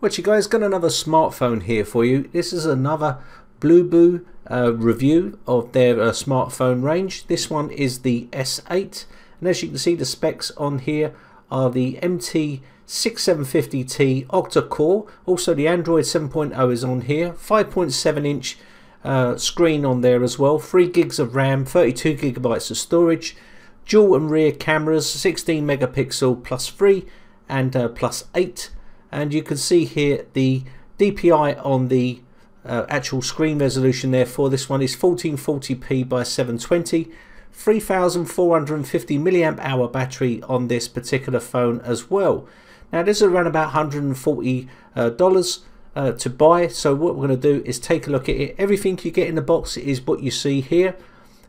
What you guys got another smartphone here for you. This is another Bluboo uh, review of their uh, smartphone range. This one is the S8 and as you can see the specs on here are the MT6750T octa-core. Also the Android 7.0 is on here. 5.7 inch uh, screen on there as well. 3 gigs of RAM, 32 gigabytes of storage. Dual and rear cameras, 16 megapixel plus 3 and uh, plus 8 and you can see here the DPI on the uh, actual screen resolution there for this one is 1440p by 720 3450 milliamp hour battery on this particular phone as well. Now this is around about 140 uh, dollars uh, to buy. So what we're going to do is take a look at it. Everything you get in the box is what you see here.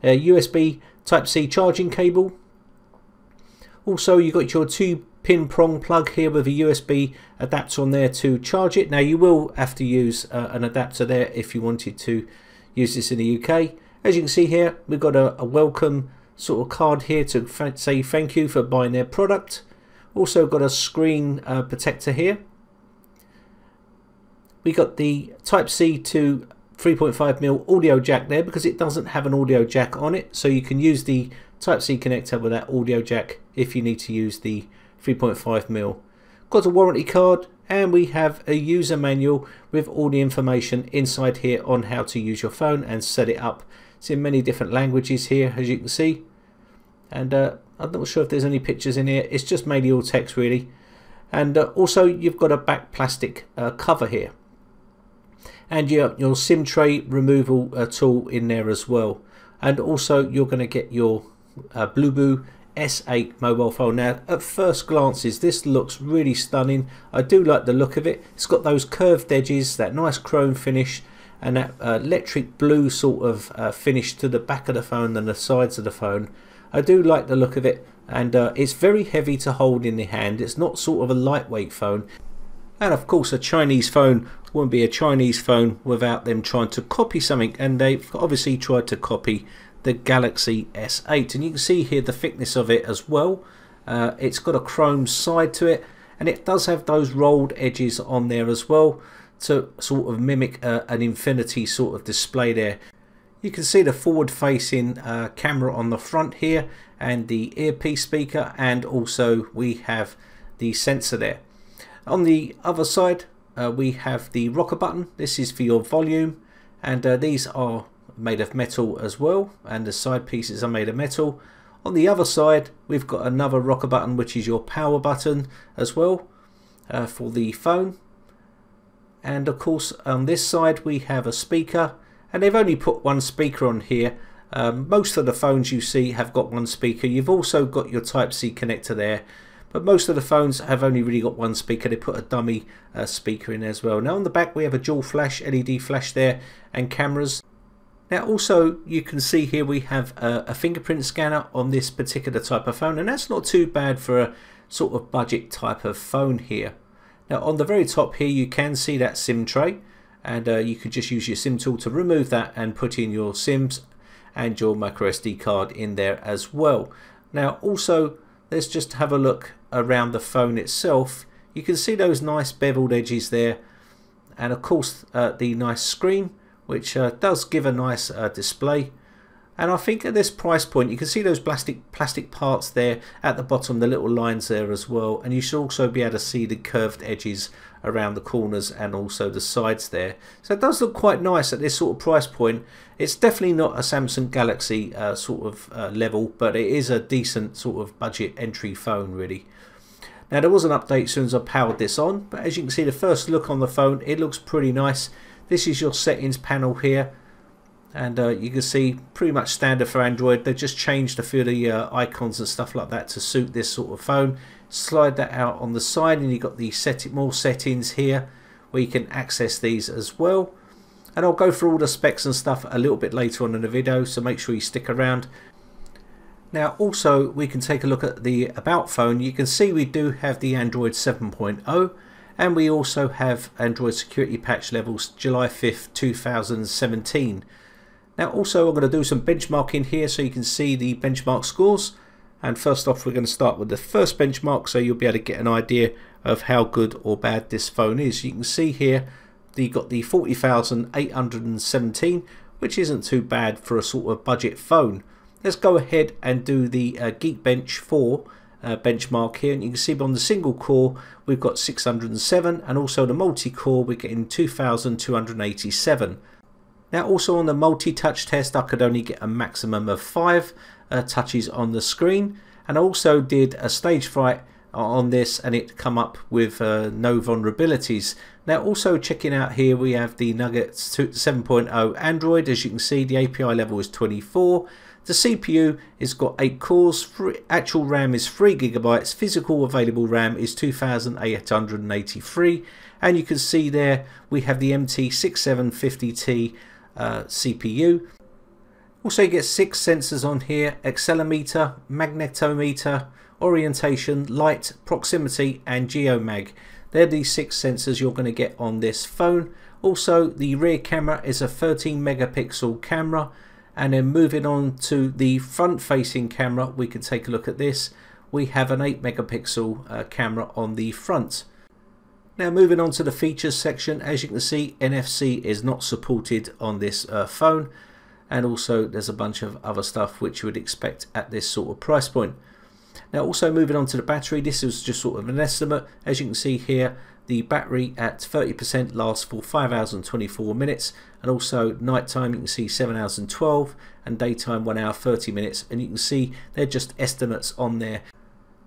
A USB type C charging cable. Also you got your two pin prong plug here with a USB adapter on there to charge it. Now you will have to use uh, an adapter there if you wanted to use this in the UK. As you can see here, we've got a, a welcome sort of card here to say thank you for buying their product. Also got a screen uh, protector here. We got the Type-C to 3.5mm audio jack there because it doesn't have an audio jack on it. So you can use the Type-C connector with that audio jack if you need to use the 3.5 mil. Got a warranty card and we have a user manual with all the information inside here on how to use your phone and set it up. It's in many different languages here as you can see. And uh, I'm not sure if there's any pictures in here. It's just mainly all text really. And uh, also you've got a back plastic uh, cover here. And your, your SIM tray removal uh, tool in there as well. And also you're going to get your uh, Bluboo S8 mobile phone. Now, at first glances, this looks really stunning. I do like the look of it. It's got those curved edges, that nice chrome finish, and that uh, electric blue sort of uh, finish to the back of the phone and the sides of the phone. I do like the look of it, and uh, it's very heavy to hold in the hand. It's not sort of a lightweight phone. And of course, a Chinese phone wouldn't be a Chinese phone without them trying to copy something, and they've obviously tried to copy the Galaxy S8 and you can see here the thickness of it as well. Uh, it's got a chrome side to it and it does have those rolled edges on there as well to sort of mimic uh, an infinity sort of display there. You can see the forward facing uh, camera on the front here and the earpiece speaker and also we have the sensor there. On the other side uh, we have the rocker button. This is for your volume and uh, these are made of metal as well and the side pieces are made of metal. On the other side we've got another rocker button which is your power button as well uh, for the phone. And of course on this side we have a speaker and they've only put one speaker on here. Um, most of the phones you see have got one speaker. You've also got your type C connector there but most of the phones have only really got one speaker. They put a dummy uh, speaker in as well. Now on the back we have a dual flash LED flash there and cameras now also you can see here we have a, a, fingerprint scanner on this particular type of phone and that's not too bad for a sort of budget type of phone here. Now on the very top here you can see that SIM tray and uh, you could just use your SIM tool to remove that and put in your SIMs and your microSD card in there as well. Now also let's just have a look around the phone itself. You can see those nice beveled edges there and of course uh, the nice screen which uh, does give a nice uh, display. And I think at this price point, you can see those plastic plastic parts there at the bottom, the little lines there as well. And you should also be able to see the curved edges around the corners and also the sides there. So it does look quite nice at this sort of price point. It's definitely not a Samsung Galaxy uh, sort of uh, level, but it is a decent sort of budget entry phone really. Now there was an update as soon as I powered this on, but as you can see the first look on the phone, it looks pretty nice. This is your settings panel here and uh, you can see pretty much standard for Android. They've just changed a few of the uh, icons and stuff like that to suit this sort of phone. Slide that out on the side and you've got the set more settings here where you can access these as well. And I'll go through all the specs and stuff a little bit later on in the video so make sure you stick around. Now also we can take a look at the about phone. You can see we do have the Android 7.0 and we also have Android security patch levels July 5th 2017 now also I'm going to do some benchmarking here so you can see the benchmark scores and first off we're going to start with the first benchmark so you'll be able to get an idea of how good or bad this phone is. You can see here you got the 40,817 which isn't too bad for a sort of budget phone. Let's go ahead and do the uh, Geekbench 4 uh, benchmark here and you can see on the single core we've got 607 and also the multi-core we're getting 2287 now also on the multi-touch test I could only get a maximum of five uh, touches on the screen and I also did a stage fright on this and it come up with uh, no vulnerabilities. Now also checking out here we have the Nuggets 7.0 Android. As you can see the API level is 24 the CPU has got 8 cores, free, actual RAM is 3 gigabytes, physical available RAM is 2883 and you can see there we have the MT6750T uh, CPU. Also you get 6 sensors on here, accelerometer, magnetometer, orientation, light, proximity and geomag. They're the 6 sensors you're going to get on this phone. Also the rear camera is a 13 megapixel camera and then moving on to the front facing camera we can take a look at this. We have an 8 megapixel uh, camera on the front. Now moving on to the features section as you can see NFC is not supported on this uh, phone. And also there's a bunch of other stuff which you would expect at this sort of price point. Now also moving on to the battery this is just sort of an estimate. As you can see here the battery at 30% lasts for 5 hours and 24 minutes and also nighttime you can see 7 hours and 12 and daytime 1 hour 30 minutes and you can see they're just estimates on there.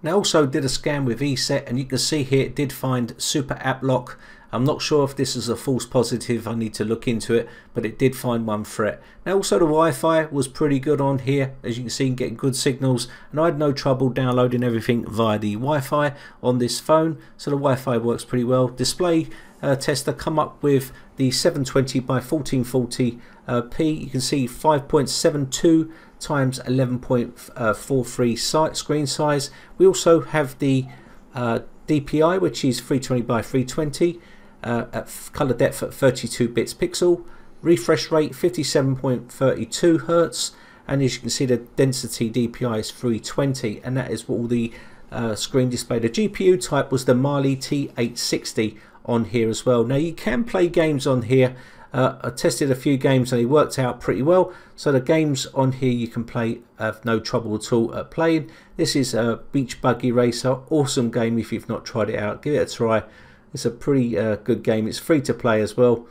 Now also did a scan with ESET and you can see here it did find super app lock I'm not sure if this is a false positive, I need to look into it, but it did find one threat. Now also the Wi-Fi was pretty good on here, as you can see, getting good signals, and I had no trouble downloading everything via the Wi-Fi on this phone, so the Wi-Fi works pretty well. Display uh, tester come up with the 720 by 1440 uh, p. You can see 5.72 times 11.43 site screen size. We also have the uh, DPI, which is 320 by 320 uh, at color depth at 32 bits pixel, refresh rate 57.32 hertz, and as you can see the density DPI is 320 and that is all the uh, screen display. The GPU type was the Mali T860 on here as well. Now you can play games on here. Uh, I tested a few games and they worked out pretty well. So the games on here you can play have no trouble at all at playing. This is a Beach Buggy Racer. Awesome game if you've not tried it out. Give it a try. It's a pretty uh, good game. It's free to play as well,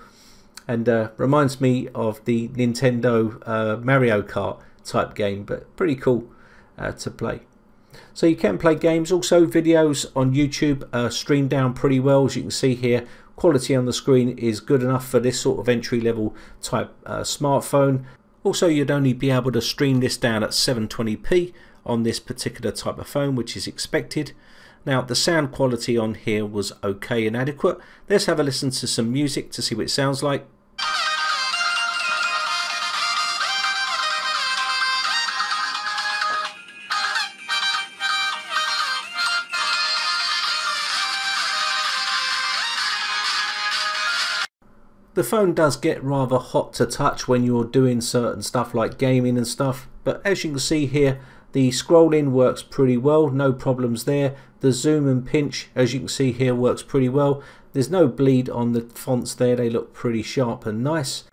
and uh, reminds me of the Nintendo uh, Mario Kart type game, but pretty cool uh, to play. So you can play games. Also, videos on YouTube stream down pretty well, as you can see here. Quality on the screen is good enough for this sort of entry level type uh, smartphone. Also, you'd only be able to stream this down at 720p on this particular type of phone, which is expected. Now the sound quality on here was okay and adequate. Let's have a listen to some music to see what it sounds like. The phone does get rather hot to touch when you're doing certain stuff like gaming and stuff, but as you can see here, the scrolling works pretty well, no problems there. The zoom and pinch, as you can see here, works pretty well. There's no bleed on the fonts there, they look pretty sharp and nice,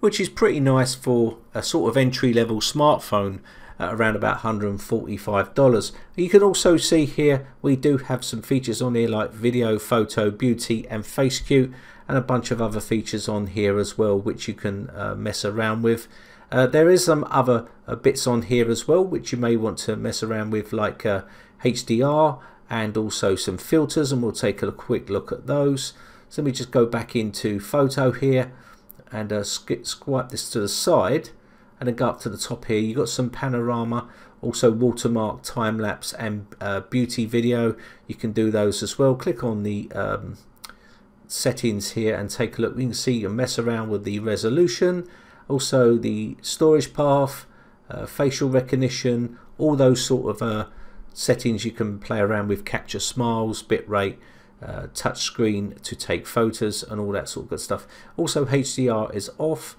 which is pretty nice for a sort of entry level smartphone around about $145. You can also see here we do have some features on here like video, photo, beauty and FaceCute and a bunch of other features on here as well which you can uh, mess around with. Uh, there is some other uh, bits on here as well which you may want to mess around with like HDR uh, and also some filters and we'll take a quick look at those. So let me just go back into photo here and uh, swipe this to the side and then go up to the top here. You've got some panorama, also watermark, time lapse and uh, beauty video. You can do those as well. Click on the um, settings here and take a look. You can see you mess around with the resolution also the storage path, uh, facial recognition, all those sort of uh, settings you can play around with, capture smiles, bitrate, uh, touch screen to take photos and all that sort of good stuff. Also HDR is off.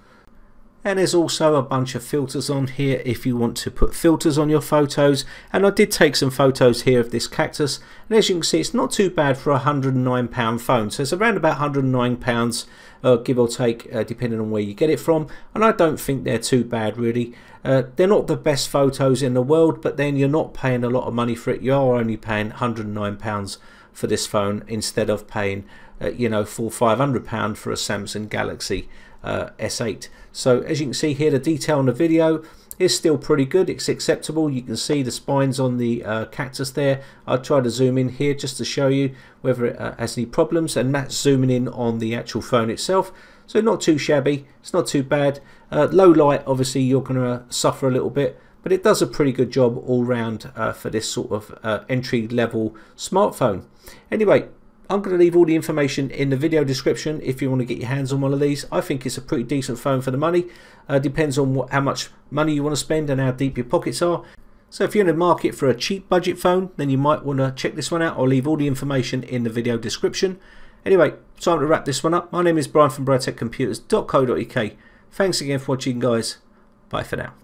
And there's also a bunch of filters on here if you want to put filters on your photos. And I did take some photos here of this cactus. And as you can see it's not too bad for a 109 pound phone. So it's around about 109 pounds uh, give or take uh, depending on where you get it from. And I don't think they're too bad really. Uh, they're not the best photos in the world but then you're not paying a lot of money for it. You are only paying 109 pounds for this phone instead of paying uh, you know for 500 pound for a Samsung Galaxy uh, S8 so as you can see here the detail on the video is still pretty good. It's acceptable. You can see the spines on the uh, cactus there. I'll try to zoom in here just to show you whether it uh, has any problems and that's zooming in on the actual phone itself. So not too shabby. It's not too bad. Uh, low light obviously you're going to suffer a little bit but it does a pretty good job all round uh, for this sort of uh, entry level smartphone. Anyway I'm going to leave all the information in the video description if you want to get your hands on one of these. I think it's a pretty decent phone for the money. Uh, depends on what, how much money you want to spend and how deep your pockets are. So if you're in the market for a cheap budget phone, then you might want to check this one out. I'll leave all the information in the video description. Anyway, time to wrap this one up. My name is Brian from briteccomputers.co.uk. Thanks again for watching, guys. Bye for now.